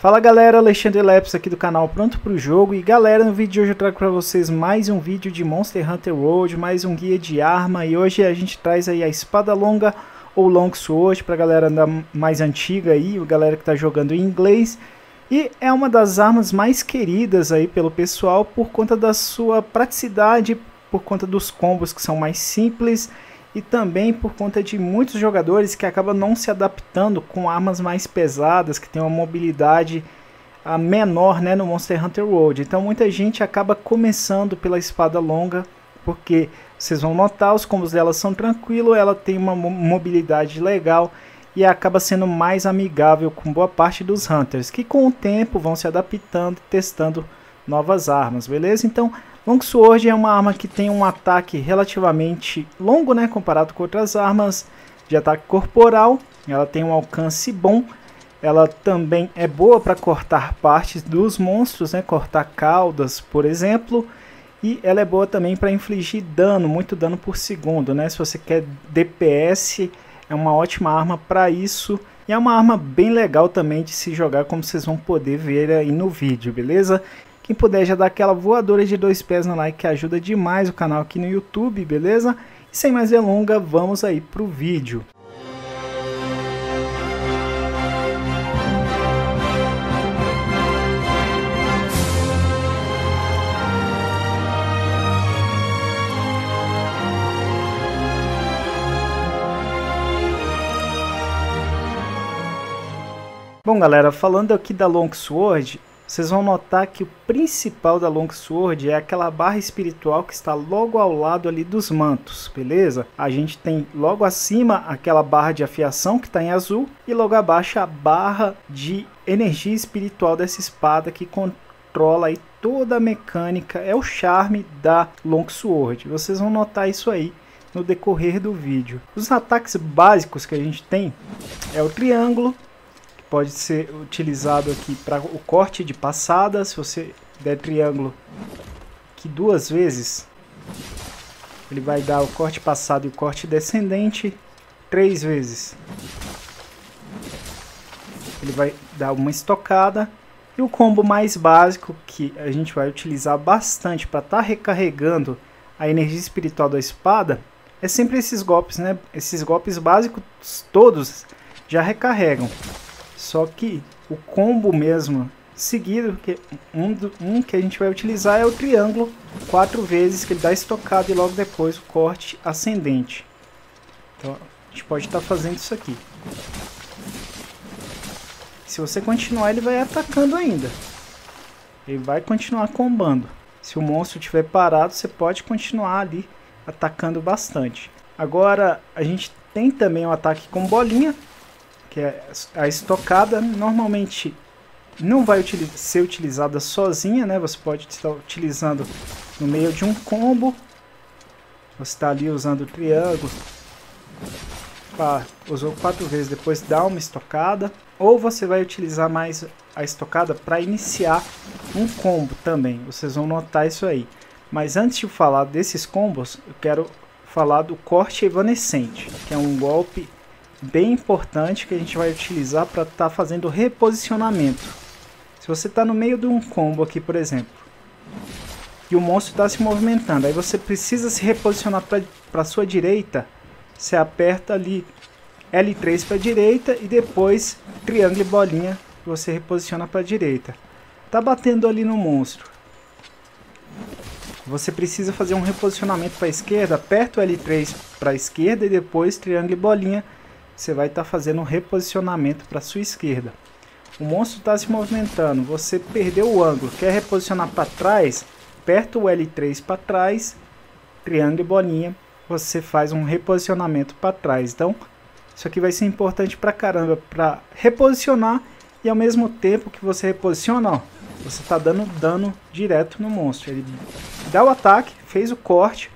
Fala galera, Alexandre Lepes aqui do canal Pronto Pro Jogo. E galera, no vídeo de hoje eu trago para vocês mais um vídeo de Monster Hunter World, mais um guia de arma. E hoje a gente traz aí a espada longa ou long sword para galera mais antiga aí, a galera que está jogando em inglês. E é uma das armas mais queridas aí pelo pessoal por conta da sua praticidade, por conta dos combos que são mais simples e também por conta de muitos jogadores que acabam não se adaptando com armas mais pesadas, que tem uma mobilidade ah, menor né, no Monster Hunter World. Então muita gente acaba começando pela espada longa, porque vocês vão notar, os combos dela são tranquilos, ela tem uma mobilidade legal e acaba sendo mais amigável com boa parte dos Hunters, que com o tempo vão se adaptando e testando novas armas, beleza? Então Longsword é uma arma que tem um ataque relativamente longo, né, comparado com outras armas de ataque corporal. Ela tem um alcance bom. Ela também é boa para cortar partes dos monstros, né, cortar caudas, por exemplo. E ela é boa também para infligir dano, muito dano por segundo, né? Se você quer DPS, é uma ótima arma para isso. E é uma arma bem legal também de se jogar, como vocês vão poder ver aí no vídeo, beleza? Quem puder já dá aquela voadora de dois pés no like que ajuda demais o canal aqui no YouTube, beleza? E sem mais delonga, vamos aí pro vídeo. Bom galera, falando aqui da Longsword, vocês vão notar que o principal da Longsword é aquela barra espiritual que está logo ao lado ali dos mantos, beleza? A gente tem logo acima aquela barra de afiação que está em azul e logo abaixo a barra de energia espiritual dessa espada que controla aí toda a mecânica, é o charme da Longsword. Vocês vão notar isso aí no decorrer do vídeo. Os ataques básicos que a gente tem é o triângulo, pode ser utilizado aqui para o corte de passada. Se você der triângulo aqui duas vezes, ele vai dar o corte passado e o corte descendente três vezes. Ele vai dar uma estocada. E o combo mais básico que a gente vai utilizar bastante para estar tá recarregando a energia espiritual da espada é sempre esses golpes, né? Esses golpes básicos todos já recarregam. Só que o combo mesmo seguido, que um, um que a gente vai utilizar é o triângulo, quatro vezes que ele dá estocado e logo depois o corte ascendente. Então a gente pode estar tá fazendo isso aqui. Se você continuar, ele vai atacando ainda. Ele vai continuar combando. Se o monstro estiver parado, você pode continuar ali atacando bastante. Agora, a gente tem também o ataque com bolinha, que é a estocada, normalmente não vai ser utilizada sozinha, né? Você pode estar utilizando no meio de um combo. Você está ali usando o triângulo. Pá, usou quatro vezes, depois dá uma estocada. Ou você vai utilizar mais a estocada para iniciar um combo também. Vocês vão notar isso aí. Mas antes de falar desses combos, eu quero falar do corte evanescente, que é um golpe bem importante que a gente vai utilizar para estar tá fazendo reposicionamento. Se você está no meio de um combo aqui, por exemplo, e o monstro está se movimentando, aí você precisa se reposicionar para a sua direita, você aperta ali L3 para a direita e depois triângulo e bolinha você reposiciona para a direita. Tá batendo ali no monstro. Você precisa fazer um reposicionamento para a esquerda, aperta o L3 para a esquerda e depois triângulo e bolinha você vai estar tá fazendo um reposicionamento para sua esquerda. O monstro está se movimentando, você perdeu o ângulo, quer reposicionar para trás, aperta o L3 para trás, triângulo e bolinha, você faz um reposicionamento para trás. Então, isso aqui vai ser importante para caramba para reposicionar e ao mesmo tempo que você reposiciona, ó, você está dando dano direto no monstro. Ele dá o ataque, fez o corte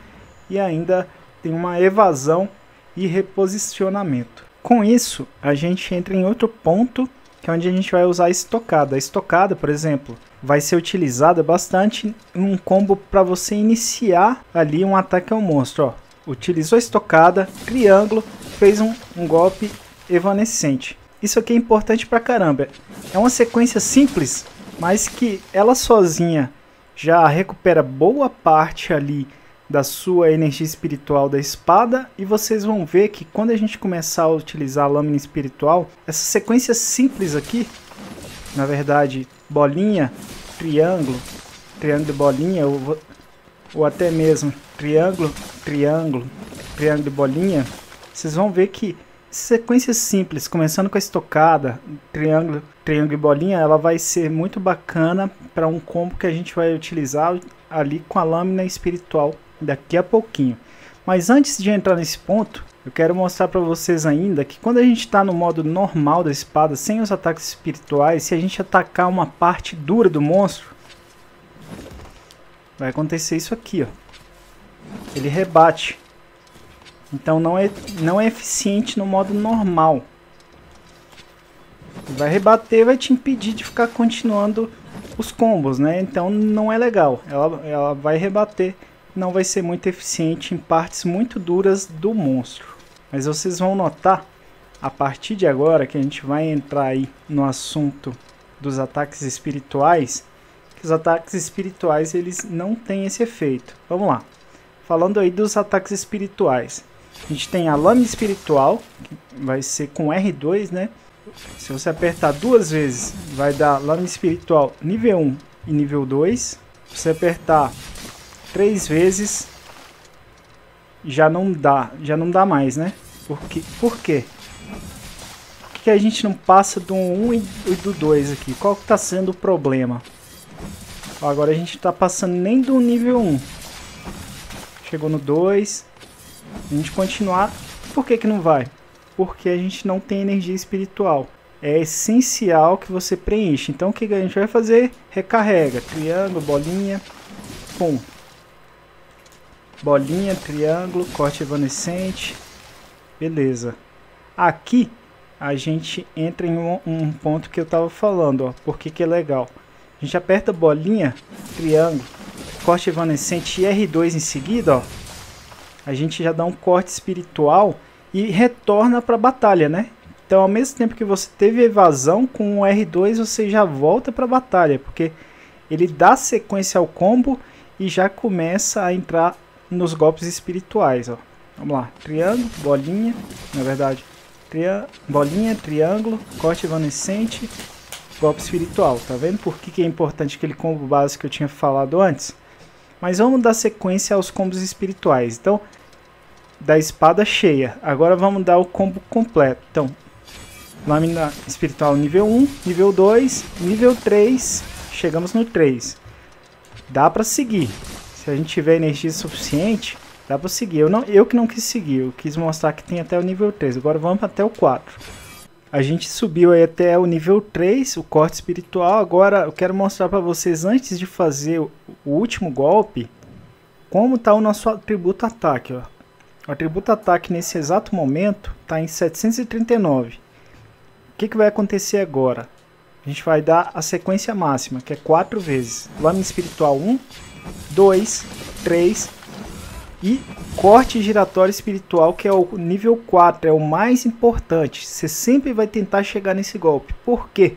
e ainda tem uma evasão e reposicionamento. Com isso, a gente entra em outro ponto, que é onde a gente vai usar a estocada. A estocada, por exemplo, vai ser utilizada bastante em um combo para você iniciar ali um ataque ao monstro. Ó. Utilizou a estocada, triângulo, fez um, um golpe evanescente. isso aqui é importante pra caramba. É uma sequência simples, mas que ela sozinha já recupera boa parte ali da sua energia espiritual da espada e vocês vão ver que quando a gente começar a utilizar a lâmina espiritual, essa sequência simples aqui, na verdade, bolinha, triângulo, triângulo e bolinha, ou, ou até mesmo triângulo, triângulo, triângulo e bolinha, vocês vão ver que sequência simples, começando com a estocada, triângulo, triângulo e bolinha, ela vai ser muito bacana para um combo que a gente vai utilizar ali com a lâmina espiritual daqui a pouquinho. Mas antes de entrar nesse ponto, eu quero mostrar para vocês ainda que quando a gente está no modo normal da espada, sem os ataques espirituais, se a gente atacar uma parte dura do monstro, vai acontecer isso aqui, ó. Ele rebate. Então não é, não é eficiente no modo normal. Vai rebater, vai te impedir de ficar continuando os combos, né? Então não é legal. Ela, ela vai rebater, não vai ser muito eficiente em partes muito duras do monstro. Mas vocês vão notar, a partir de agora, que a gente vai entrar aí no assunto dos ataques espirituais, que os ataques espirituais eles não têm esse efeito. Vamos lá. Falando aí dos ataques espirituais. A gente tem a lâmina espiritual, que vai ser com R2, né? Se você apertar duas vezes, vai dar lâmina espiritual nível 1 e nível 2. Se você apertar três vezes, já não dá, já não dá mais, né? Por, que, por quê? Por que a gente não passa do 1 e do 2 aqui? Qual que tá sendo o problema? Agora a gente tá passando nem do nível 1. Chegou no 2, a gente continuar, por que, que não vai? Porque a gente não tem energia espiritual. É essencial que você preencha. Então o que a gente vai fazer? Recarrega. Triângulo, bolinha, pum. Bolinha, triângulo, corte evanescente. Beleza. Aqui a gente entra em um, um ponto que eu estava falando, ó. Por que, que é legal? A gente aperta bolinha, triângulo, corte evanescente e R2 em seguida, ó a gente já dá um corte espiritual e retorna para a batalha, né? Então, ao mesmo tempo que você teve evasão, com o R2 você já volta para a batalha, porque ele dá sequência ao combo e já começa a entrar nos golpes espirituais, ó. Vamos lá, triângulo, bolinha, na verdade, tria bolinha, triângulo, corte evanescente, golpe espiritual. Tá vendo por que, que é importante aquele combo básico que eu tinha falado antes? Mas vamos dar sequência aos combos espirituais. Então, da espada cheia. Agora vamos dar o combo completo. Então, lâmina espiritual nível 1, nível 2, nível 3. Chegamos no 3. Dá para seguir. Se a gente tiver energia suficiente, dá para seguir. Eu, não, eu que não quis seguir, eu quis mostrar que tem até o nível 3. Agora vamos até o 4. A gente subiu aí até o nível 3, o corte espiritual. Agora eu quero mostrar para vocês, antes de fazer o, último golpe, como está o nosso atributo ataque. Ó. O atributo ataque nesse exato momento está em 739. O que, que vai acontecer agora? A gente vai dar a sequência máxima, que é 4 vezes. Lâmina espiritual 1, 2, 3, e corte giratório espiritual, que é o nível 4, é o mais importante. Você sempre vai tentar chegar nesse golpe. Por quê?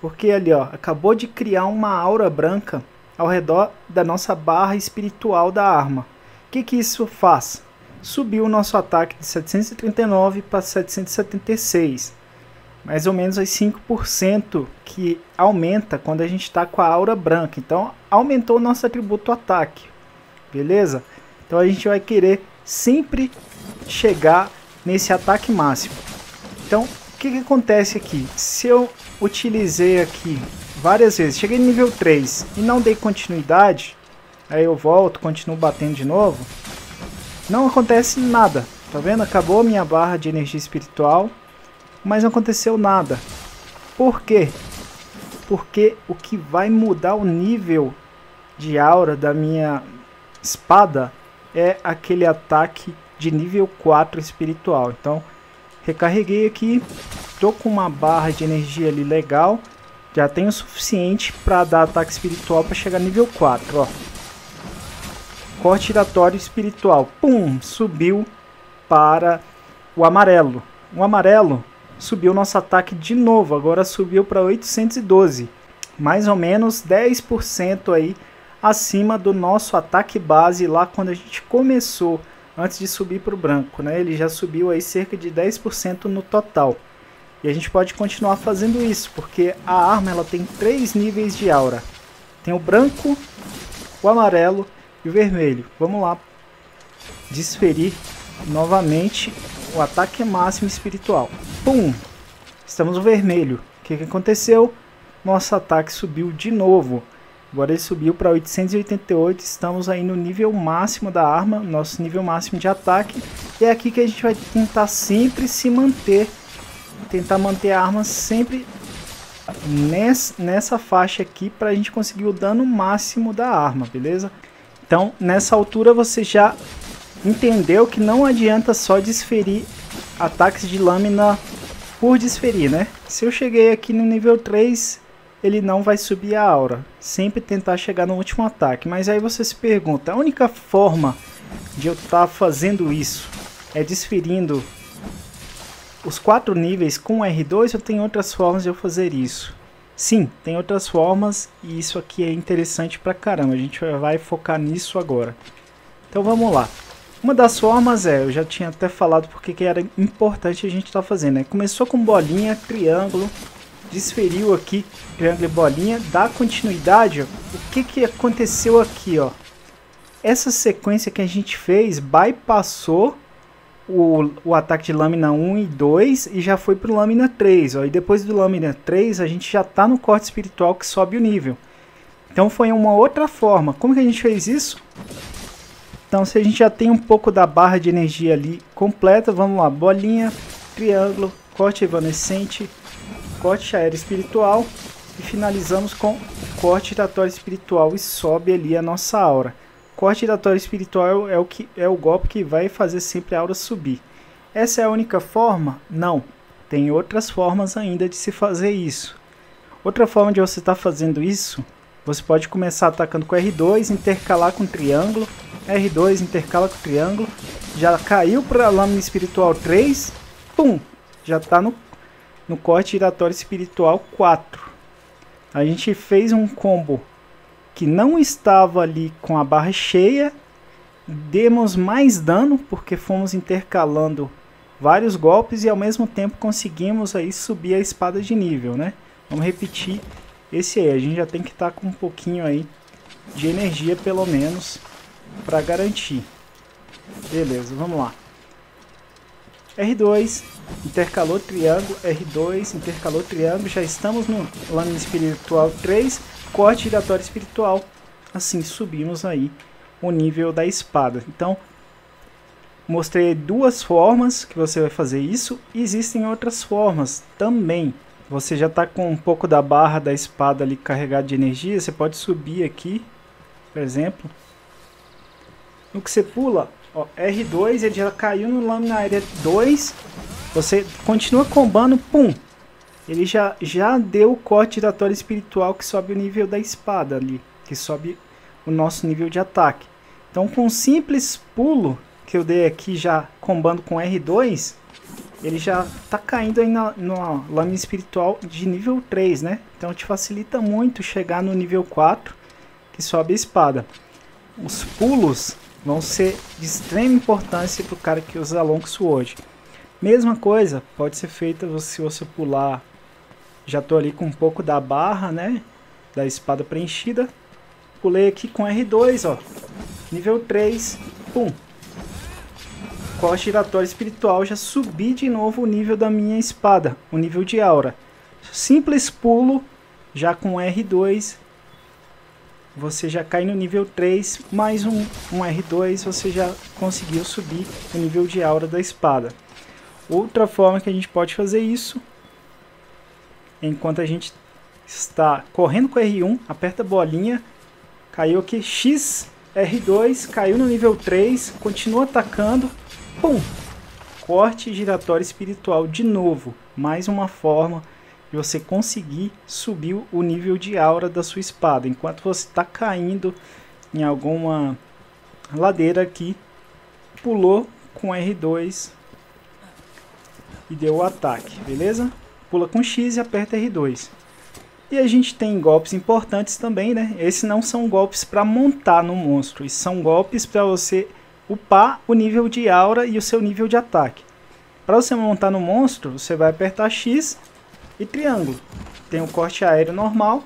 Porque ali, ó, acabou de criar uma aura branca ao redor da nossa barra espiritual da arma. O que, que isso faz? Subiu o nosso ataque de 739 para 776. Mais ou menos os 5% que aumenta quando a gente está com a aura branca. Então, aumentou o nosso atributo ataque. Beleza? Então a gente vai querer sempre chegar nesse ataque máximo. Então, o que, que acontece aqui? Se eu utilizei aqui várias vezes, cheguei no nível 3 e não dei continuidade, aí eu volto, continuo batendo de novo, não acontece nada. Tá vendo? Acabou minha barra de energia espiritual, mas não aconteceu nada. Por quê? Porque o que vai mudar o nível de aura da minha espada é aquele ataque de nível 4 espiritual. Então, recarreguei aqui, tô com uma barra de energia ali legal, já tenho o suficiente para dar ataque espiritual para chegar nível 4, ó. Corte giratório espiritual, pum, subiu para o amarelo. O amarelo subiu nosso ataque de novo, agora subiu para 812, mais ou menos 10% aí acima do nosso ataque base lá quando a gente começou, antes de subir para o branco, né? Ele já subiu aí cerca de 10% no total. E a gente pode continuar fazendo isso, porque a arma ela tem três níveis de aura. Tem o branco, o amarelo e o vermelho. Vamos lá desferir novamente o ataque máximo espiritual. Pum! Estamos no vermelho. O que, que aconteceu? Nosso ataque subiu de novo. Agora ele subiu para 888, estamos aí no nível máximo da arma, nosso nível máximo de ataque. E é aqui que a gente vai tentar sempre se manter, tentar manter a arma sempre nessa faixa aqui para a gente conseguir o dano máximo da arma, beleza? Então nessa altura você já entendeu que não adianta só desferir ataques de lâmina por desferir, né? Se eu cheguei aqui no nível 3, ele não vai subir a aura. Sempre tentar chegar no último ataque. Mas aí você se pergunta, a única forma de eu estar tá fazendo isso é desferindo os quatro níveis com R2 ou tem outras formas de eu fazer isso? Sim, tem outras formas e isso aqui é interessante pra caramba. A gente vai focar nisso agora. Então vamos lá. Uma das formas é, eu já tinha até falado porque que era importante a gente estar tá fazendo. Né? Começou com bolinha, triângulo, desferiu aqui, triângulo e bolinha, dá continuidade, ó, o que, que aconteceu aqui, ó? Essa sequência que a gente fez bypassou o, o ataque de lâmina 1 e 2 e já foi para o lâmina 3, ó, e depois do lâmina 3 a gente já está no corte espiritual que sobe o nível. Então foi uma outra forma. Como que a gente fez isso? Então se a gente já tem um pouco da barra de energia ali completa, vamos lá, bolinha, triângulo, corte evanescente, corte aéreo espiritual e finalizamos com corte giratório espiritual e sobe ali a nossa aura. Corte giratório espiritual é o, que, é o golpe que vai fazer sempre a aura subir. Essa é a única forma? Não. Tem outras formas ainda de se fazer isso. Outra forma de você estar tá fazendo isso, você pode começar atacando com R2, intercalar com triângulo, R2 intercala com triângulo, já caiu para lâmina espiritual 3, pum, já está no no corte giratório espiritual 4. A gente fez um combo que não estava ali com a barra cheia, demos mais dano porque fomos intercalando vários golpes e ao mesmo tempo conseguimos aí subir a espada de nível, né? Vamos repetir esse aí, a gente já tem que estar tá com um pouquinho aí de energia pelo menos para garantir. Beleza, vamos lá. R2, intercalou triângulo, R2, intercalou triângulo, já estamos no lâmina espiritual 3, corte giratório espiritual. Assim subimos aí o nível da espada. Então, mostrei duas formas que você vai fazer isso. Existem outras formas também. Você já está com um pouco da barra da espada ali carregada de energia, você pode subir aqui, por exemplo. No que você pula, Ó, R2, ele já caiu no lâmina aérea 2. Você continua combando, pum. Ele já, já deu o corte giratório espiritual que sobe o nível da espada ali. Que sobe o nosso nível de ataque. Então com um simples pulo que eu dei aqui já combando com R2, ele já tá caindo aí na, na lâmina espiritual de nível 3, né? Então te facilita muito chegar no nível 4, que sobe a espada. Os pulos vão ser de extrema importância para o cara que usa Long Sword. Mesma coisa pode ser feita se você pular. Já estou ali com um pouco da barra, né? Da espada preenchida. Pulei aqui com R2, ó. Nível 3. Pum. Corte giratório espiritual. Já subi de novo o nível da minha espada. O nível de aura. Simples pulo. Já com R2 você já cai no nível 3, mais um, um R2, você já conseguiu subir o nível de aura da espada. Outra forma que a gente pode fazer isso, enquanto a gente está correndo com R1, aperta a bolinha, caiu aqui X, R2, caiu no nível 3, continua atacando, pum! Corte giratório espiritual de novo, mais uma forma e você conseguir subir o nível de aura da sua espada. Enquanto você está caindo em alguma ladeira aqui, pulou com R2 e deu o ataque, beleza? Pula com X e aperta R2. E a gente tem golpes importantes também, né? Esses não são golpes para montar no monstro, são golpes para você upar o nível de aura e o seu nível de ataque. Para você montar no monstro, você vai apertar X e triângulo. Tem o corte aéreo normal.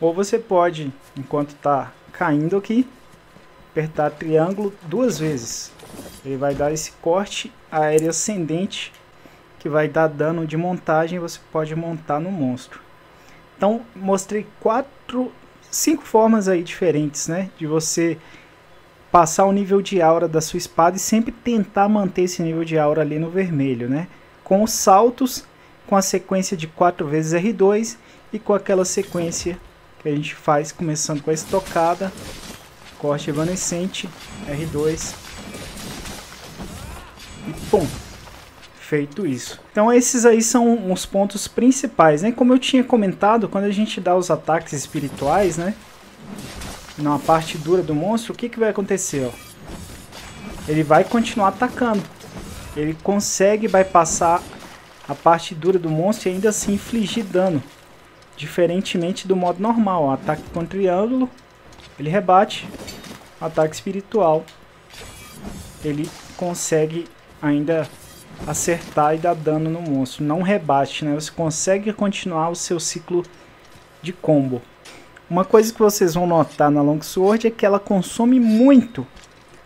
Ou você pode, enquanto está caindo aqui, apertar triângulo duas vezes. Ele vai dar esse corte aéreo ascendente que vai dar dano de montagem. Você pode montar no monstro. Então mostrei quatro, cinco formas aí diferentes, né, de você passar o nível de aura da sua espada e sempre tentar manter esse nível de aura ali no vermelho, né? Com os saltos, com a sequência de 4 vezes R2 e com aquela sequência que a gente faz começando com a estocada, corte evanescente, R2 e pum, feito isso. Então esses aí são os pontos principais, né? Como eu tinha comentado, quando a gente dá os ataques espirituais, né? na parte dura do monstro, o que, que vai acontecer? Ó? Ele vai continuar atacando. Ele consegue bypassar a parte dura do monstro e ainda assim infligir dano. Diferentemente do modo normal. Ó, ataque com triângulo, ele rebate. Ataque espiritual, ele consegue ainda acertar e dar dano no monstro. Não rebate, né? Você consegue continuar o seu ciclo de combo. Uma coisa que vocês vão notar na Longsword é que ela consome muito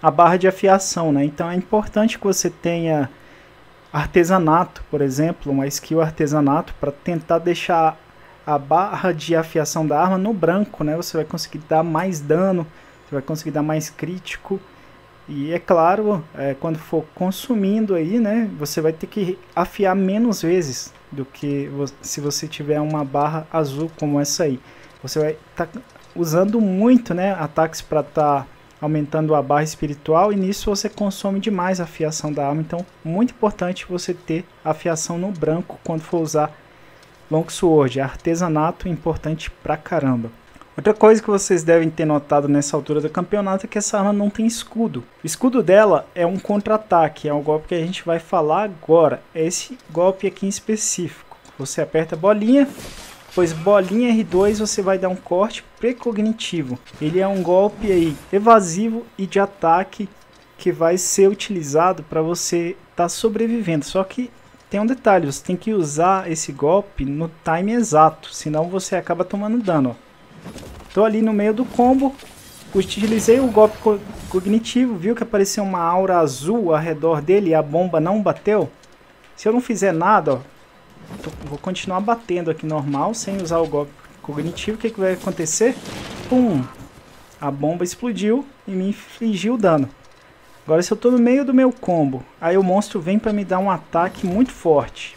a barra de afiação, né? Então é importante que você tenha artesanato, por exemplo, uma skill artesanato para tentar deixar a barra de afiação da arma no branco, né? Você vai conseguir dar mais dano, você vai conseguir dar mais crítico. E é claro, é, quando for consumindo aí, né? Você vai ter que afiar menos vezes do que se você tiver uma barra azul como essa aí. Você vai estar tá usando muito né, ataques para estar tá aumentando a barra espiritual e nisso você consome demais a fiação da arma. Então, muito importante você ter a fiação no branco quando for usar Longsword. Artesanato importante pra caramba. Outra coisa que vocês devem ter notado nessa altura do campeonato é que essa arma não tem escudo. O escudo dela é um contra-ataque, é um golpe que a gente vai falar agora. É esse golpe aqui em específico. Você aperta a bolinha, pois bolinha R2 você vai dar um corte precognitivo. Ele é um golpe aí evasivo e de ataque que vai ser utilizado para você estar tá sobrevivendo. Só que tem um detalhe, você tem que usar esse golpe no time exato, senão você acaba tomando dano. Estou ali no meio do combo, utilizei o golpe co cognitivo, viu que apareceu uma aura azul ao redor dele e a bomba não bateu? Se eu não fizer nada, ó, vou continuar batendo aqui normal, sem usar o golpe cognitivo. O que, que vai acontecer? Pum! A bomba explodiu e me infligiu dano. Agora se eu estou no meio do meu combo, aí o monstro vem para me dar um ataque muito forte.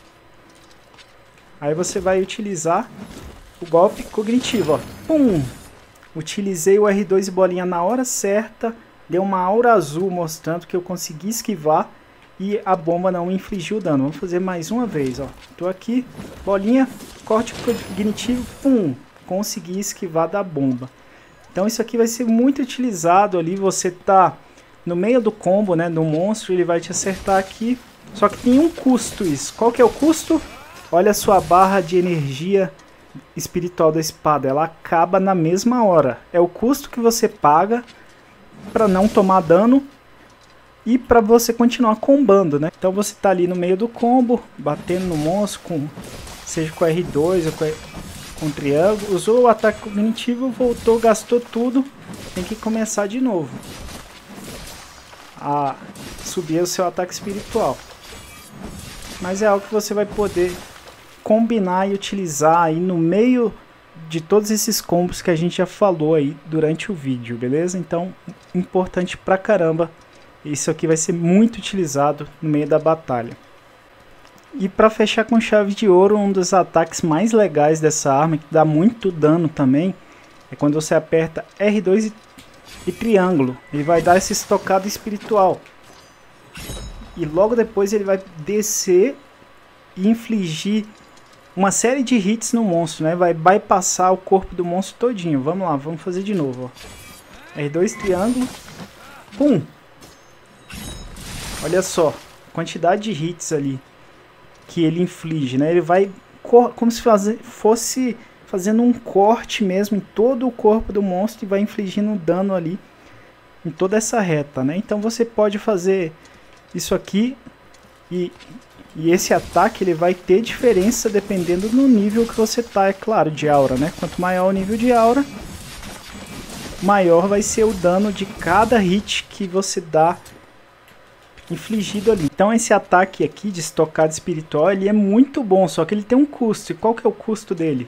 Aí você vai utilizar o golpe cognitivo, ó. Pum! Utilizei o R2 e bolinha na hora certa, deu uma aura azul mostrando que eu consegui esquivar e a bomba não infligiu dano. Vamos fazer mais uma vez, ó. Tô aqui, bolinha, corte cognitivo, pum, consegui esquivar da bomba. Então isso aqui vai ser muito utilizado ali, você tá no meio do combo, né, do monstro, ele vai te acertar aqui. Só que tem um custo isso. Qual que é o custo? Olha a sua barra de energia espiritual da espada, ela acaba na mesma hora. É o custo que você paga para não tomar dano e para você continuar combando, né? Então você tá ali no meio do combo, batendo no monstro com seja com R2 ou com, com triângulo, usou o ataque cognitivo, voltou, gastou tudo, tem que começar de novo a subir o seu ataque espiritual. Mas é algo que você vai poder combinar e utilizar aí no meio de todos esses combos que a gente já falou aí durante o vídeo, beleza? Então, importante pra caramba isso aqui vai ser muito utilizado no meio da batalha. E para fechar com chave de ouro, um dos ataques mais legais dessa arma, que dá muito dano também, é quando você aperta R2 e, e triângulo. Ele vai dar esse estocado espiritual. E logo depois ele vai descer e infligir uma série de hits no monstro, né? Vai bypassar o corpo do monstro todinho. Vamos lá, vamos fazer de novo. Ó. R2 triângulo. Pum! Olha só, quantidade de hits ali que ele inflige, né? Ele vai como se fosse fazendo um corte mesmo em todo o corpo do monstro e vai infligindo dano ali em toda essa reta, né? Então você pode fazer isso aqui e, e esse ataque ele vai ter diferença dependendo do nível que você tá, é claro, de aura, né? Quanto maior o nível de aura, maior vai ser o dano de cada hit que você dá infligido ali. Então esse ataque aqui de estocada espiritual ele é muito bom, só que ele tem um custo. E qual que é o custo dele?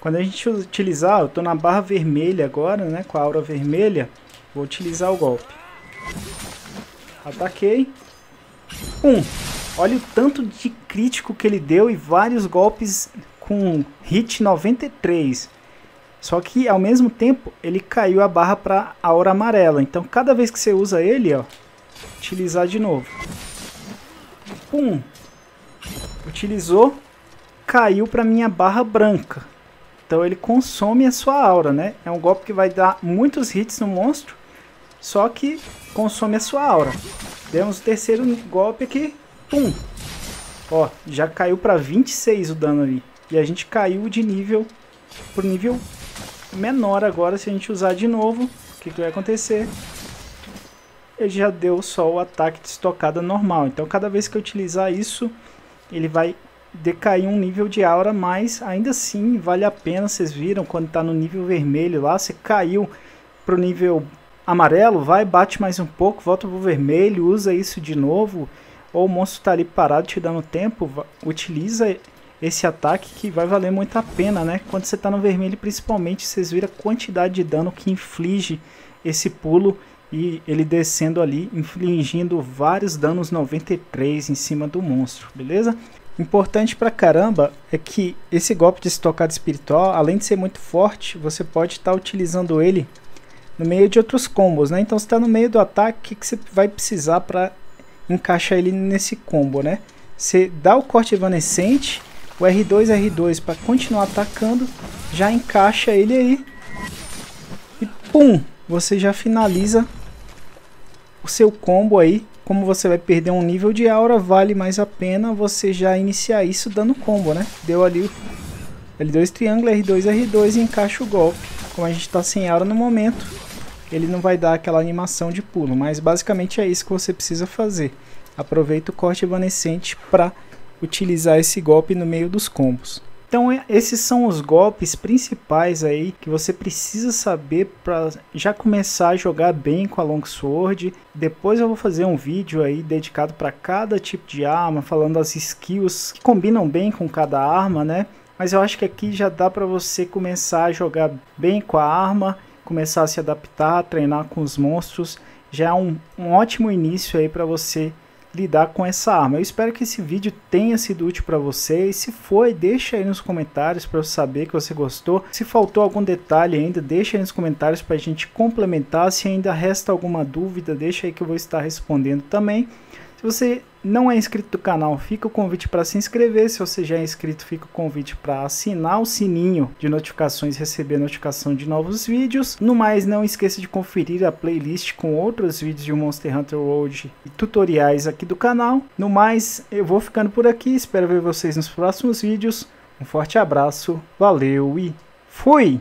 Quando a gente utilizar, eu estou na barra vermelha agora, né, com a aura vermelha, vou utilizar o golpe. Ataquei. Um. Olha o tanto de crítico que ele deu e vários golpes com hit 93. Só que ao mesmo tempo ele caiu a barra para a aura amarela. Então cada vez que você usa ele, ó, utilizar de novo. Pum. Utilizou, caiu para minha barra branca. Então ele consome a sua aura, né? É um golpe que vai dar muitos hits no monstro, só que consome a sua aura. Demos o terceiro golpe aqui, pum. Ó, já caiu para 26 o dano ali. E a gente caiu de nível por nível menor agora se a gente usar de novo. O que, que vai acontecer? ele já deu só o ataque de estocada normal. Então cada vez que eu utilizar isso, ele vai decair um nível de aura, mas ainda assim vale a pena. Vocês viram quando está no nível vermelho lá, você caiu para o nível amarelo, vai, bate mais um pouco, volta para o vermelho, usa isso de novo. Ou o monstro está ali parado te dando tempo, utiliza esse ataque que vai valer muito a pena, né? Quando você está no vermelho, principalmente, vocês viram a quantidade de dano que inflige esse pulo e ele descendo ali, infligindo vários danos 93 em cima do monstro, beleza? Importante pra caramba é que esse golpe de estocada espiritual, além de ser muito forte, você pode estar tá utilizando ele no meio de outros combos, né? Então você está no meio do ataque, o que, que você vai precisar para encaixar ele nesse combo, né? Você dá o corte evanescente, o R2, R2 para continuar atacando, já encaixa ele aí e pum, você já finaliza o seu combo aí. Como você vai perder um nível de aura, vale mais a pena você já iniciar isso dando combo, né? Deu ali L2 triângulo, R2, R2 e encaixa o golpe. Como a gente está sem aura no momento, ele não vai dar aquela animação de pulo. Mas basicamente é isso que você precisa fazer. Aproveita o corte evanescente para utilizar esse golpe no meio dos combos. Então é, esses são os golpes principais aí que você precisa saber para já começar a jogar bem com a Longsword. Depois eu vou fazer um vídeo aí dedicado para cada tipo de arma, falando as skills que combinam bem com cada arma, né? Mas eu acho que aqui já dá para você começar a jogar bem com a arma, começar a se adaptar, treinar com os monstros. Já é um, um ótimo início aí para você lidar com essa arma. Eu espero que esse vídeo tenha sido útil para você se foi, deixa aí nos comentários para eu saber que você gostou. Se faltou algum detalhe ainda, deixa aí nos comentários para a gente complementar. Se ainda resta alguma dúvida, deixa aí que eu vou estar respondendo também. Se você não é inscrito do canal, fica o convite para se inscrever. Se você já é inscrito, fica o convite para assinar o sininho de notificações e receber notificação de novos vídeos. No mais, não esqueça de conferir a playlist com outros vídeos de Monster Hunter World e tutoriais aqui do canal. No mais, eu vou ficando por aqui. Espero ver vocês nos próximos vídeos. Um forte abraço, valeu e fui!